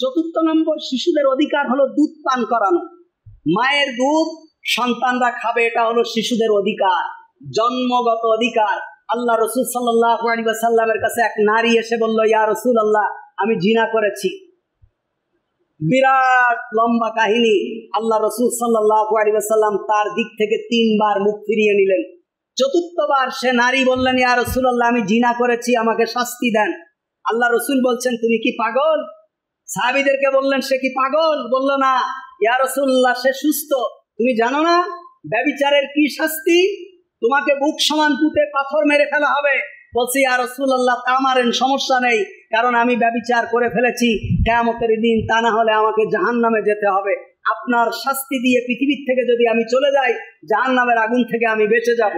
চতুর্থ নম্বর, শিশুদের অধিকার হলো দুধ পান করানো। মায়ের দুধ সন্তানরা খাবে, এটা হলো শিশুদের অধিকার, জন্মগত অধিকার। আল্লাহ রসুল সাল্লাহ কাছে এক নারী এসে বলল, ইয়া রসুল আল্লাহ আমি জিনা করেছি। বিরাট লম্বা কাহিনী। আল্লাহ রসুল সাল্লাহ তার দিক থেকে তিনবার মুখ ফিরিয়ে নিলেন। চতুর্থবার সে নারী বললেন, ইয়া রসুল আল্লাহ আমি জিনা করেছি, আমাকে শাস্তি দেন। আল্লাহ রসুল বলছেন, তুমি কি পাগল? সাহাবিদেরকে বললেন, সে কি পাগল? বলল, না। ইয়া রসুল্লাহ সে সুস্থ। তুমি জানো না, ব্যবিচারের কি শাস্তি? তোমাকে বুক সমান পুঁতে পাথর মেরে ফেলা হবে। বলছি আর রসুল্লাহ তা মারেন সমস্যা নেই, কারণ আমি ব্যবিচার করে ফেলেছি। কেমতের দিন তা না হলে আমাকে জাহান নামে যেতে হবে। আপনার শাস্তি দিয়ে পৃথিবীর থেকে যদি আমি চলে যাই জাহান নামের আগুন থেকে আমি বেঁচে যাব।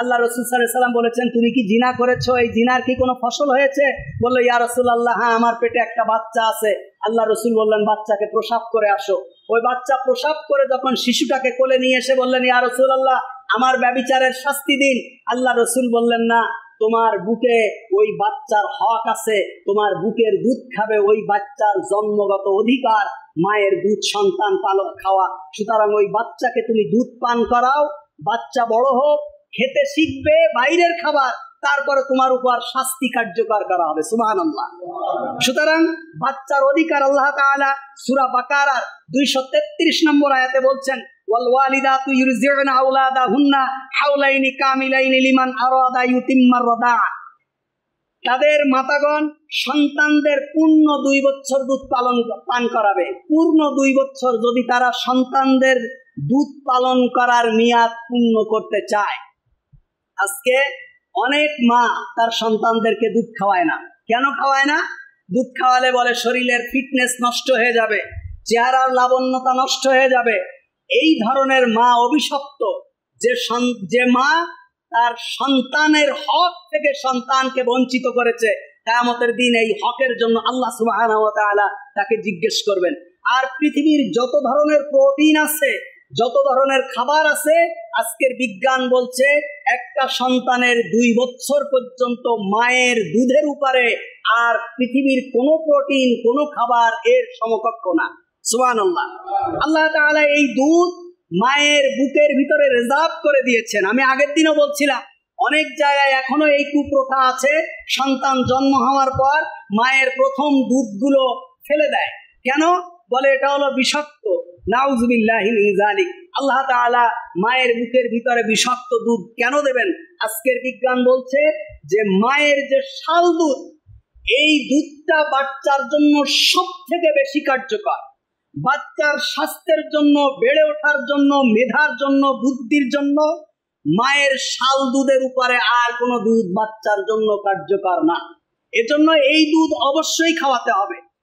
আল্লাহ রসুল সাল্লাম বলেছেন, তুমি কি জিনা করেছ? এই জিনার কি কোনো ফসল হয়েছে? বলল, ইয়া রসুল আল্লাহ হ্যাঁ আমার পেটে একটা বাচ্চা আছে। আল্লাহ রসুল বললেন, বাচ্চাকে প্রসাব করে আসো। ওই বাচ্চা প্রসাব করে যখন শিশুটাকে কোলে নিয়ে এসে বললেন, ইয়া রসুল আল্লাহ আমার ব্যবিচারের শাস্তি দিন। আল্লাহ রসুল বললেন, না, তোমার বুকে ওই বাচ্চার হক আছে। তোমার বুকের দুধ খাবে ওই বাচ্চার জন্মগত অধিকার, মায়ের দুধ সন্তান পালক খাওয়া। সুতরাং ওই বাচ্চাকে তুমি দুধ পান করাও। বাচ্চা বড় হোক খেতে শিখবে বাইরের খাবার, তারপরে তোমার উপর শাস্তি কার্যকর করা হবে সুবাহান আল্লাহ সুতরাং বাচ্চার অধিকার আল্লাহ তাআলা সূরা বাকারার 233 নম্বর আয়াতে বলছেন, ওয়াল ওয়ালিদাতু ইউরজিউনা আওলাদাহুন্না হাওলাইনি কামিলাইনি লিমান আরাদা ইউতিম্মার রাদা। তাদের মাতাগণ সন্তানদের পূর্ণ দুই বছর দুধ পালন, পান করাবে। পূর্ণ দুই বছর যদি তারা সন্তানদের দুধ পালন করার মেয়াদ পূর্ণ করতে চায় আজকে অনেক মা তার সন্তানদেরকে দুধ খাওয়ায় না। কেন খাওয়ায় না? দুধ খাওয়ালে বলে শরীরের ফিটনেস নষ্ট হয়ে যাবে, চেহারার লাবণ্যতা নষ্ট হয়ে যাবে। এই ধরনের মা অভিশপ্ত। যে যে মা তার সন্তানের হক থেকে সন্তানকে বঞ্চিত করেছে, কেয়ামতের দিন এই হকের জন্য আল্লাহ সুবাহ তাকে জিজ্ঞেস করবেন। আর পৃথিবীর যত ধরনের প্রোটিন আছে, যত ধরনের খাবার আছে, আজকের বিজ্ঞান বলছে একটা সন্তানের দুই বছর পর্যন্ত মায়ের দুধের উপরে আর পৃথিবীর কোনো প্রোটিন, কোনো খাবার এর সমকক্ষ না। সুবান আল্লাহ আল্লাহ তাআলা এই দুধ মায়ের বুকের ভিতরে রিজার্ভ করে দিয়েছেন। আমি আগের দিনও বলছিলাম, অনেক জায়গায় এখনও এই কুপ্রথা আছে। সন্তান জন্ম হওয়ার পর মায়ের প্রথম দুধগুলো ফেলে দেয়। কেন? বলে, এটা হলো বিষাক্ত। নাউজবিল্লাহিক আল্লাহ তাআলা মায়ের বুকের ভিতরে বিষাক্ত দুধ কেন দেবেন? আজকের বিজ্ঞান বলছে যে মায়ের যে শাল দুধ, এই দুধটা বাচ্চার জন্য সব থেকে বেশি কার্যকর। বাচ্চার স্বাস্থ্যের জন্য, বেড়ে ওঠার জন্য, মেধার জন্য, বুদ্ধির জন্য মায়ের শাল দুধের উপরে আর কোনো দুধ বাচ্চার জন্য কার্যকর না। এজন্য এই দুধ অবশ্যই খাওয়াতে হবে।